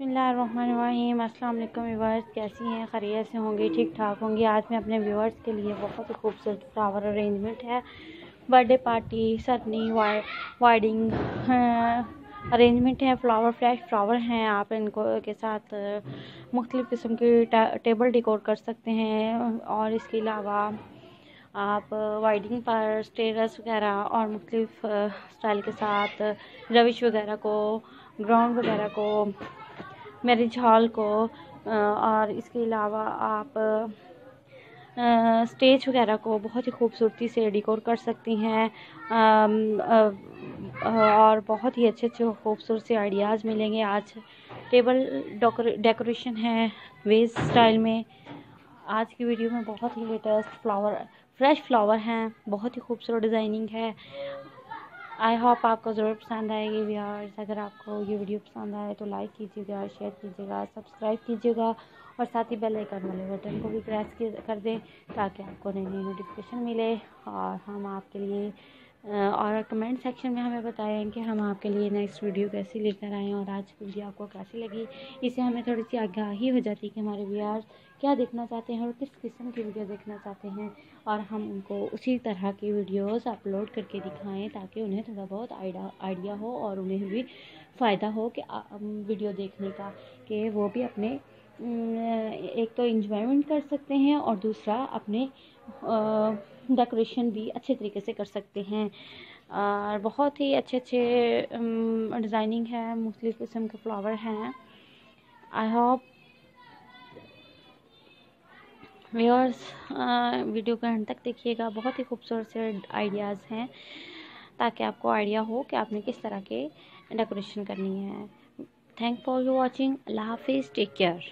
बसमीम अल्लाम व्यूवर्स कैसी हैं? खैरियत से होंगी ठीक ठाक होंगी। आज मैं अपने व्यूवर्स के लिए बहुत ही खूबसूरत फ्लावर अरेंजमेंट है। बर्थडे पार्टी सरनी वाइडिंग अरेंजमेंट है। फ्लावर फ्रेश फ्लावर हैं। आप इनको के साथ, मुख्तलिफ़ किस्म की टेबल डिकोर कर सकते हैं। और इसके अलावा आप वाइडिंग पर स्टेरस वगैरह और मुख्तलिफ़, स्टाइल के साथ, रविश वगैरह को, ग्राउंड वगैरह को मैरिज हॉल को और इसके अलावा आप स्टेज वगैरह को बहुत ही खूबसूरती से डिकोर कर सकती हैं। और बहुत ही अच्छे अच्छे खूबसूरत से आइडियाज़ मिलेंगे। आज टेबल डेकोरेशन है वेज स्टाइल में। आज की वीडियो में बहुत ही लेटेस्ट फ्लावर, फ्रेश फ्लावर हैं, बहुत ही खूबसूरत डिज़ाइनिंग है। आई होप आपको ज़रूर पसंद आएगी व्यार्स अगर आपको ये वीडियो पसंद आए तो लाइक कीजिएगा शेयर कीजिएगा सब्सक्राइब कीजिएगा और साथ ही बेल आइकन वाले बटन को भी प्रेस कर दें ताकि आपको नई नई नोटिफिकेशन मिले और हम आपके लिए और कमेंट सेक्शन में हमें बताएँ कि हम आपके लिए नेक्स्ट वीडियो कैसी लेकर आएँ और आज की वीडियो आपको कैसी लगी। इससे हमें थोड़ी सी आगाही हो जाती है कि हमारे व्यूअर्स क्या देखना चाहते हैं और किस किस्म की वीडियो देखना चाहते हैं। और हम उनको उसी तरह की वीडियोस अपलोड करके दिखाएँ ताकि उन्हें थोड़ा बहुत आइडिया आइडिया हो और उन्हें भी फ़ायदा हो कि वीडियो देखने का, कि वो भी अपने एक तो इंजॉयमेंट कर सकते हैं और दूसरा अपने डेकोरेशन भी अच्छे तरीके से कर सकते हैं। और बहुत ही अच्छे अच्छे डिज़ाइनिंग है मुख्तलिफ़ किस्म के फ्लावर हैं। आई होप व्यूअर्स वीडियो का एंड तक देखिएगा। बहुत ही खूबसूरत से आइडियाज़ हैं, ताकि आपको आइडिया हो कि आपने किस तरह के डेकोरेशन करनी है। थैंक फॉर यू वॉचिंग अल्लाह हाफिज़। Take care